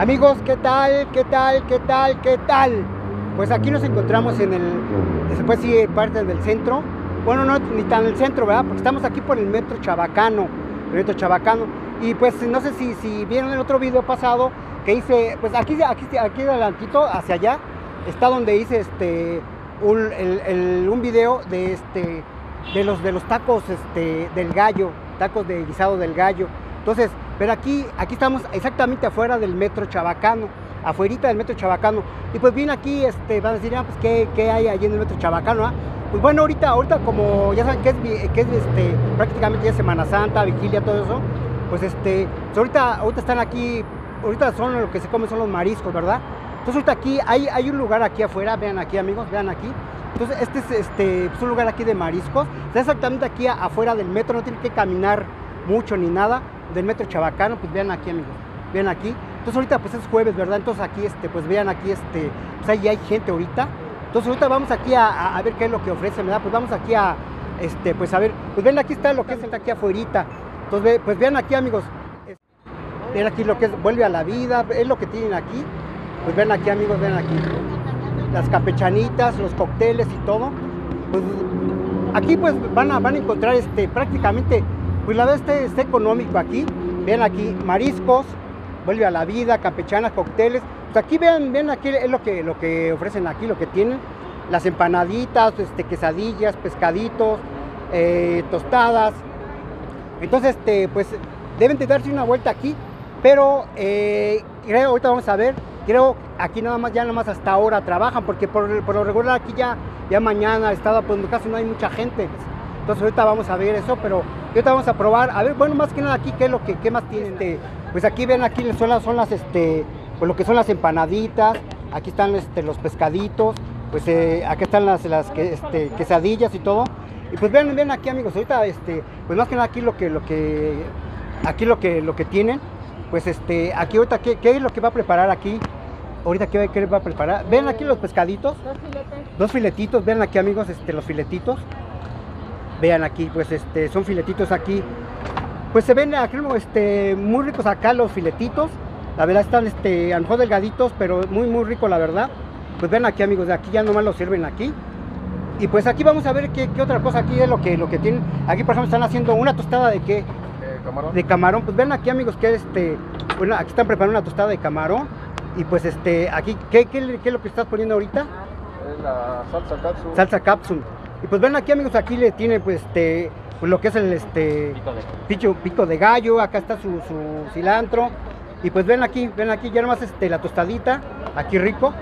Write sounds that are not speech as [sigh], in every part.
Amigos, ¿qué tal? ¿Qué tal? ¿Qué tal? ¿Qué tal? Pues aquí nos encontramos en el, puede decir, parte del centro. Bueno, no ni tan el centro, ¿verdad? Porque estamos aquí por el metro Chabacano, el metro Chabacano. Y pues no sé si, si vieron el otro video pasado que hice, pues aquí, aquí, aquí adelantito, hacia allá, está donde hice este, un, un video de, este, de, los, de los tacos este, del gallo, tacos de guisado del gallo. Entonces, pero aquí, aquí estamos exactamente afuera del metro Chabacano, afuerita del metro Chabacano. Y pues viene aquí, este, van a decir, ah, pues, ¿qué, ¿qué, hay allí en el metro Chabacano? Ah? Pues bueno, ahorita, ahorita como ya saben que es, que es este, prácticamente ya Semana Santa, vigilia, todo eso, pues este, pues ahorita, ahorita están aquí, ahorita son lo que se come son los mariscos, ¿verdad? Entonces ahorita aquí hay, hay un lugar aquí afuera, vean aquí amigos, vean aquí. Entonces este es este, pues un lugar aquí de mariscos, está exactamente aquí afuera del metro, no tiene que caminar mucho ni nada del metro Chabacano, pues vean aquí amigos, vean aquí. Entonces ahorita pues es jueves, ¿verdad? Entonces aquí, este, pues vean aquí, este, pues ahí hay gente ahorita. Entonces ahorita vamos aquí a, ver qué es lo que ofrecen, ¿verdad? Pues vamos aquí a, este, pues a ver, pues ven aquí está lo que es está aquí afuera. Entonces pues vean aquí amigos, ven aquí lo que es, vuelve a la vida, es lo que tienen aquí. Pues ven aquí amigos, ven aquí. Las campechanitas, los cócteles y todo. Pues aquí pues van a, van a encontrar este, prácticamente pues la verdad este, está económico aquí. Vean aquí, mariscos, vuelve a la vida, campechanas, cócteles. Pues aquí vean, vean aquí es lo que, lo que ofrecen aquí, lo que tienen. Las empanaditas, este, quesadillas, pescaditos, eh, tostadas. Entonces, este, pues deben de darse una vuelta aquí. Pero eh, ahorita vamos a ver, creo aquí nada más, ya nada más hasta ahora trabajan, porque por, lo regular aquí ya, ya mañana, estado, pues en caso no hay mucha gente. Entonces ahorita vamos a ver eso, pero ahorita vamos a probar, a ver, bueno, más que nada aquí, ¿qué es lo que qué más tiene? Este, pues aquí ven, aquí son las, son las, este, pues lo que son las empanaditas, aquí están este, los pescaditos, pues eh, aquí están las, las este, quesadillas y todo. Y pues ven, ven aquí amigos, ahorita, este, pues más que nada aquí lo que, lo que, aquí lo que, lo que tienen, pues este, aquí ahorita, ¿qué, qué es lo que va a preparar aquí? Ahorita, ¿qué, qué va a preparar? Ven aquí los pescaditos. Dos filetes. Dos filetitos, ven aquí amigos, este, los filetitos. Vean aquí, pues este, son filetitos aquí. Pues se ven aquí, este, muy ricos acá los filetitos. La verdad están, este, a lo mejor delgaditos, pero muy, muy rico la verdad. Pues ven aquí amigos, de aquí ya nomás los sirven aquí. Y pues aquí vamos a ver qué, qué, otra cosa aquí es lo que, lo que tienen. Aquí por ejemplo están haciendo una tostada de qué? Eh, camarón. De camarón. Pues ven aquí amigos que este, bueno, aquí están preparando una tostada de camarón. Y pues este, aquí, ¿qué, qué, qué es lo que estás poniendo ahorita? Es la salsa cápsula. Salsa cápsula. Y pues ven aquí amigos, aquí le tiene pues este pues lo que es el este Pico de- picho, pico de gallo, acá está su, su cilantro. Y pues ven aquí, ven aquí ya nomás este la tostadita, aquí rico.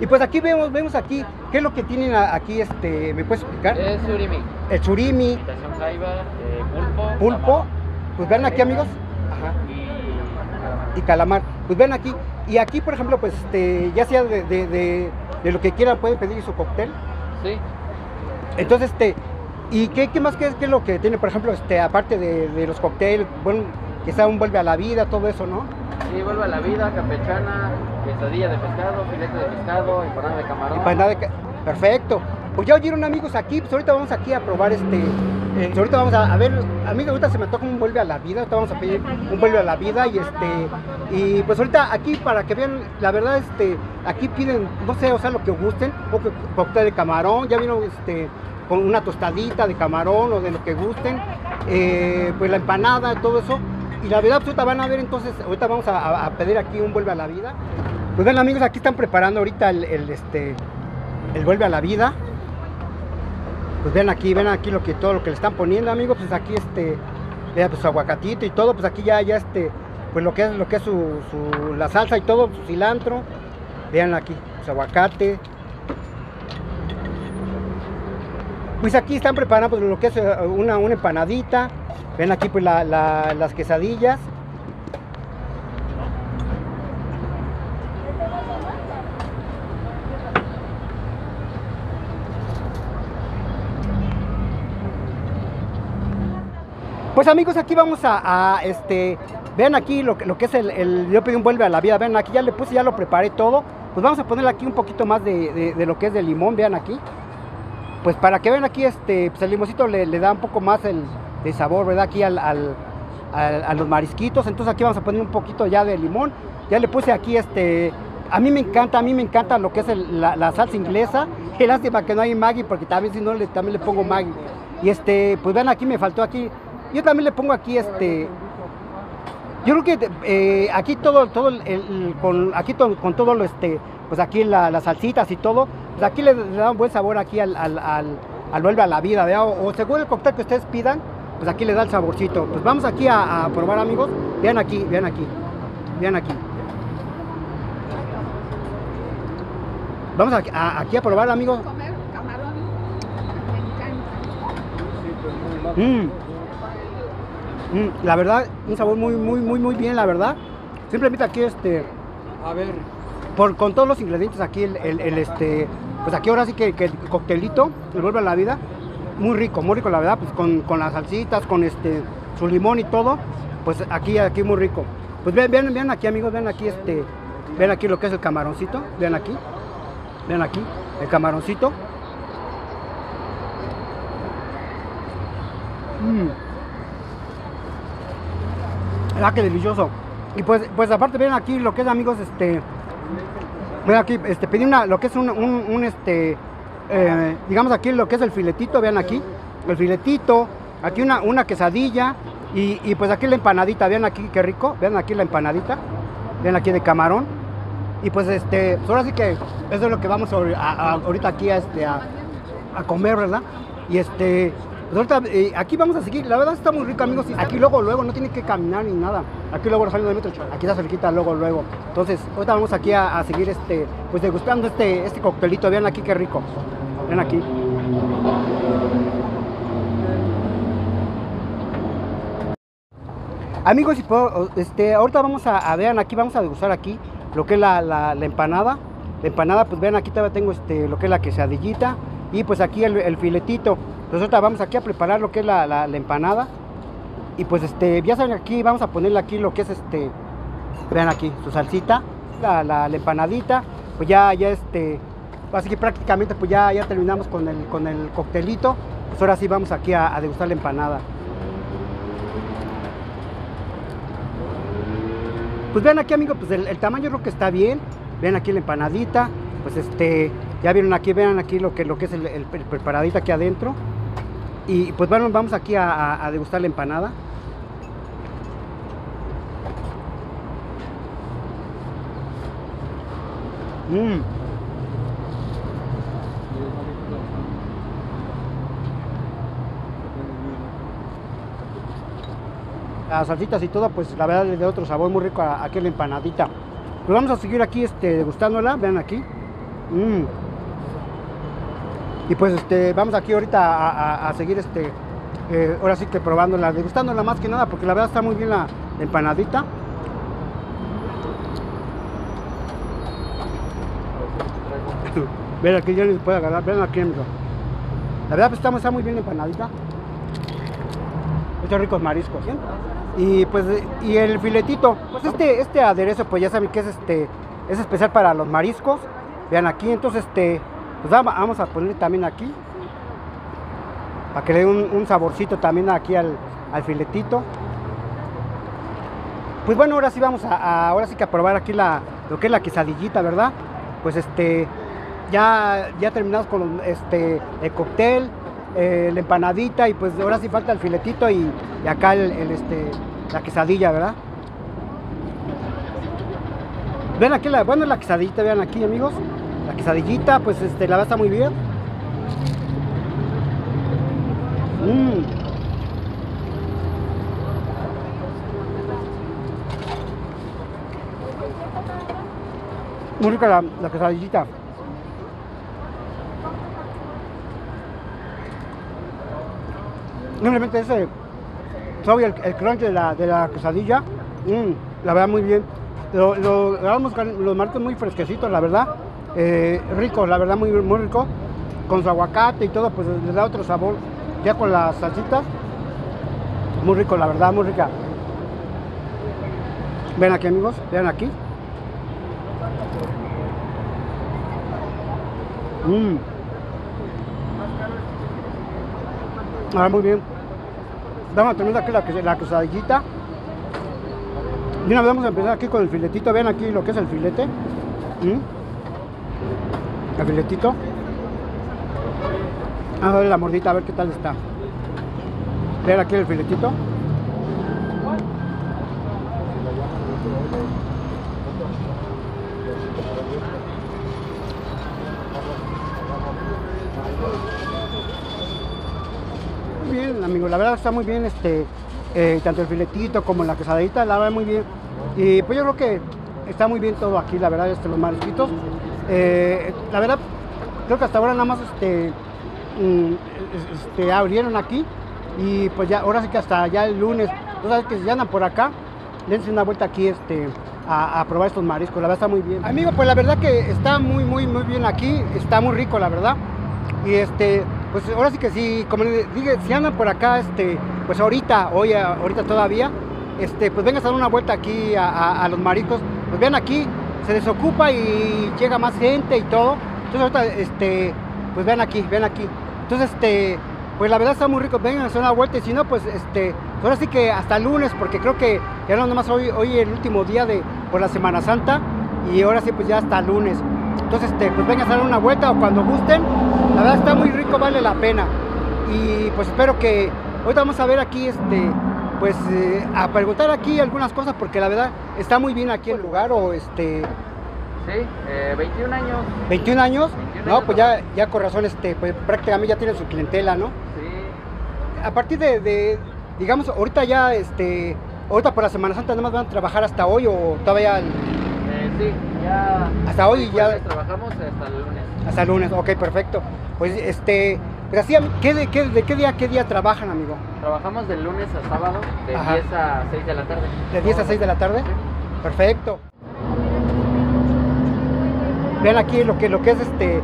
Y pues aquí vemos, vemos aquí, ¿qué es lo que tienen aquí este? ¿Me puedes explicar? Es surimi. El surimi, jaiba, eh, pulpo. pulpo. Pues ven aquí amigos. Ajá. Y y calamar. Pues ven aquí. Y aquí, por ejemplo, pues este, ya sea de, de- de- de lo que quieran, pueden pedir su cóctel. sí, Entonces, este, ¿y qué, qué más qué, es- qué es lo que tiene, por ejemplo, este, aparte de, de los cócteles, bueno, que sea un vuelve a la vida, todo eso, ¿no? sí, vuelve a la vida, campechana, quesadilla de pescado, filete de pescado, empanada de camarón. Y para nada de Perfecto. Pues ya oyeron amigos aquí, pues ahorita vamos aquí a probar este, eh, ahorita vamos a, ver, amigos, ahorita se me toca un vuelve a la vida, ahorita vamos a pedir un vuelve a la vida y este, y pues ahorita aquí para que vean, la verdad, este, aquí piden, no sé, o sea, lo que gusten, un poco cóctel de camarón, ya vino este, con una tostadita de camarón o de lo que gusten, eh, pues la empanada, todo eso, y la verdad, pues ahorita van a ver entonces, ahorita vamos a, pedir aquí un vuelve a la vida. Pues ven amigos, aquí están preparando ahorita el, este, el vuelve a la vida. Pues ven aquí, ven aquí lo que todo lo que le están poniendo, amigos, pues aquí este, vea pues aguacatito y todo, pues aquí ya, ya este, pues lo que es lo que es su, su- la salsa y todo, su cilantro. Vean aquí, su aguacate. Pues aquí están preparando pues, lo que es eh, una, una empanadita. Ven aquí pues la- la- las quesadillas. Pues amigos, aquí vamos a, este, vean aquí lo, que- es el, yo pedí un vuelve a la vida, vean aquí ya le puse, ya lo preparé todo. Pues vamos a ponerle aquí un poquito más de, lo que es de limón, vean aquí. Pues para que vean aquí, este, pues el limoncito le, le da un poco más el, de sabor, ¿verdad? Aquí al, al- a, los marisquitos. Entonces aquí vamos a poner un poquito ya de limón. Ya le puse aquí este. A mí me encanta, a mí me encanta lo que es la, salsa inglesa. [laughs] Qué lástima que no hay Maggi, porque también si no le, también le pongo Maggi. Y este, pues vean aquí me faltó aquí. Yo también le pongo aquí este. Yo creo que eh, aquí todo, todo el, el- con aquí to- con todo lo este, pues aquí la- las salsitas y todo, pues aquí le, le da un buen sabor aquí al, al, al, al vuelve a la vida, ¿verdad? O, o según el cóctel que ustedes pidan, pues aquí le da el saborcito. Pues vamos aquí a, a probar amigos. Vean aquí, vean aquí, vean aquí. Vamos a- a- aquí a probar amigos. comer camarón. Me encanta. Mm. Mm, la verdad, un sabor muy, muy, muy, muy bien, la verdad. Simplemente aquí, este, A ver, por, con todos los ingredientes aquí, el, el- el, este, pues aquí ahora sí que, que el coctelito, el vuelve a la vida, muy rico, muy rico, la verdad, pues con, con las salsitas, con este, su limón y todo, pues aquí, aquí muy rico. Pues vean, vean, vean aquí, amigos, vean aquí, este, vean aquí lo que es el camaroncito, vean aquí, vean aquí, el camaroncito. Mm. Ah, qué delicioso. Y pues, pues aparte ven aquí lo que es amigos, este, ven aquí, este, pedí una, lo que es un, un, este, eh, digamos aquí lo que es el filetito, vean aquí, el filetito, aquí una, una quesadilla y, y pues aquí la empanadita, vean aquí qué rico, vean aquí la empanadita, vean aquí de camarón. Y pues este, pues ahora sí que eso es lo que vamos ahorita aquí a, este, a, a comer, ¿verdad? Y este, pues ahorita eh, aquí vamos a seguir, la verdad está muy rico amigos, aquí luego, luego, no tiene que caminar ni nada, aquí luego saliendo del metro, aquí está cerquita, luego, luego. Entonces, ahorita vamos aquí a, a seguir este, pues degustando este, este coctelito, vean aquí qué rico, vean aquí. Amigos, este, ahorita vamos a, a vean aquí, vamos a degustar aquí lo que es la, la- la empanada. La empanada, pues vean aquí todavía tengo este, lo que es la quesadillita y pues aquí el, el filetito. Entonces ahorita vamos aquí a preparar lo que es la, empanada. Y pues este, ya saben aquí, vamos a ponerle aquí lo que es este, vean aquí, su salsita, la, empanadita. Pues ya, ya este, así que prácticamente pues ya, ya terminamos con el, con el coctelito. Pues ahora sí vamos aquí a- degustar la empanada. Pues vean aquí, amigos, pues el, tamaño creo que está bien. Vean aquí la empanadita. Pues este, ya vieron aquí, vean aquí lo que, lo que es el, el- el preparadito aquí adentro. Y pues bueno, vamos aquí a, a- a degustar la empanada. Mm. Las salsitas y todo, pues la verdad le da otro sabor muy rico a, a aquí la empanadita. Pues vamos a seguir aquí este, degustándola, vean aquí. Mm. Y pues este, vamos aquí ahorita a, seguir este, eh, ahora sí que probándola, degustándola más que nada, porque la verdad está muy bien la, empanadita. Vean aquí ya les puede agarrar, vean aquí amigo. La verdad pues está, está muy bien la empanadita. Estos ricos mariscos, ¿sí? Y pues y el filetito, pues este este aderezo pues ya saben que es este es especial para los mariscos. Vean aquí, entonces este pues vamos a poner también aquí para que le dé un, saborcito también aquí al, al filetito. Pues bueno, ahora sí vamos a, ahora sí a probar aquí la lo que es la quesadillita, ¿verdad? Pues este ya ya terminamos con este el cóctel, eh, la empanadita y pues ahora sí falta el filetito y, y acá el, este la quesadilla, ¿verdad? Ven aquí la, bueno la quesadillita, vean aquí amigos, quesadillita, pues este la está muy bien. Mm. Muy rica la, la quesadillita. Simplemente ese todavía el, el crunch de la, de la quesadilla, mm, la verdad muy bien. Lo, lo, con los marcos muy fresquecitos, la verdad. Eh, rico, la verdad muy, muy rico. Con su aguacate y todo, pues le da otro sabor. Ya con las salsitas, muy rico, la verdad, muy rica. Ven aquí amigos, vean aquí. Mm. Ah, muy bien. Vamos a tener aquí la, la quesadillita. Y una vamos a empezar aquí con el filetito. Vean aquí lo que es el filete. ¿Mm? El filetito. A darle la mordita a ver qué tal está. Vean aquí el filetito. Muy bien, amigo, la verdad está muy bien este eh, tanto el filetito como la quesadita, la verdad muy bien. Y pues yo creo que está muy bien todo aquí, la verdad, este, los marisquitos. Eh, la verdad, creo que hasta ahora nada más este, mm, este, abrieron aquí y pues ya, ahora sí que hasta ya el lunes, sabes que si andan por acá, dense una vuelta aquí este, a, probar estos mariscos, la verdad está muy bien. Amigo, pues la verdad que está muy, muy, muy bien aquí, está muy rico, la verdad. Y este, pues ahora sí que sí, como le dije, si andan por acá, este, pues ahorita, hoy, ahorita todavía, este, pues vengan a dar una vuelta aquí a, a- a los mariscos, pues vean aquí, se desocupa y llega más gente y todo. Entonces ahorita, este, pues vean aquí, vean aquí. Entonces, este, pues la verdad está muy rico, vengan a hacer una vuelta y si no, pues este, ahora sí que hasta lunes, porque creo que ya no nomás hoy, hoy el último día de, por la Semana Santa y ahora sí pues ya hasta lunes. Entonces, este, pues vengan a dar una vuelta o cuando gusten, la verdad está muy rico, vale la pena. Y pues espero que ahorita vamos a ver aquí, este, pues eh, a preguntar aquí algunas cosas porque la verdad está muy bien aquí el lugar o este, Sí, eh, 21 años. 21 años, 21 no, años, pues ya, ya con razón, este, pues prácticamente ya tienen su clientela, ¿no? Sí. A partir de, de, digamos, ahorita ya, este, ahorita por la Semana Santa nada más van a trabajar hasta hoy o todavía el- Eh, sí, ya. Hasta hoy ya- trabajamos hasta el lunes. hasta el lunes, ok, perfecto. Pues este, así, ¿qué, de, qué, ¿de qué día qué día trabajan, amigo? Trabajamos de lunes a sábado, de Ajá. 10 a 6 de la tarde. ¿De 10 a 6 de la tarde? Sí. Perfecto. Vean aquí lo que, lo que es este.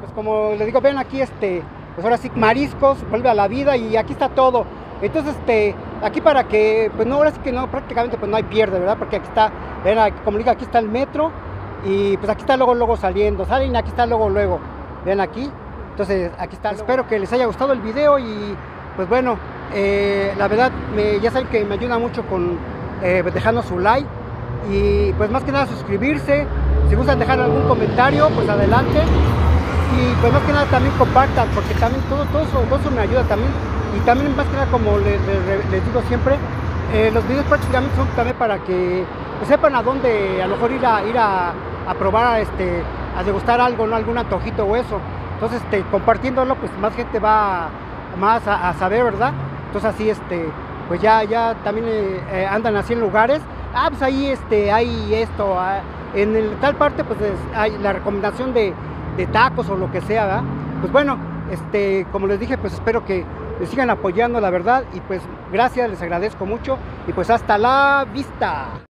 Pues como les digo, ven aquí este, pues ahora sí mariscos, vuelve a la vida y aquí está todo. Entonces, este, aquí para que, pues no, ahora sí que no, prácticamente pues no hay pierde, ¿verdad? Porque aquí está, ven, como digo, aquí está el metro y pues aquí está luego, luego saliendo, salen aquí está luego, luego. Ven aquí. Entonces, aquí está. Espero que les haya gustado el video y pues bueno, eh, la verdad, me- ya saben que me ayuda mucho con eh, dejando su like y pues más que nada suscribirse. Si gustan dejar algún comentario, pues adelante. Y pues más que nada también compartan, porque también todo, todo, eso, todo eso me ayuda también. Y también más que nada, como le- le- les digo siempre, eh, los videos prácticamente son también para que pues, sepan a dónde a lo mejor ir a, ir a, a probar, este, a degustar algo, ¿no? algún antojito o eso. Entonces, este, compartiéndolo, pues más gente va más a, a saber, ¿verdad? Entonces así, este, pues ya, ya también eh, eh, andan así en lugares. Ah, pues ahí este, hay esto. ah, en tal parte, pues es- hay la recomendación de, de tacos o lo que sea, ¿verdad? Pues bueno, este, como les dije, pues espero que me sigan apoyando, la verdad. Y pues gracias, les agradezco mucho. Y pues hasta la vista.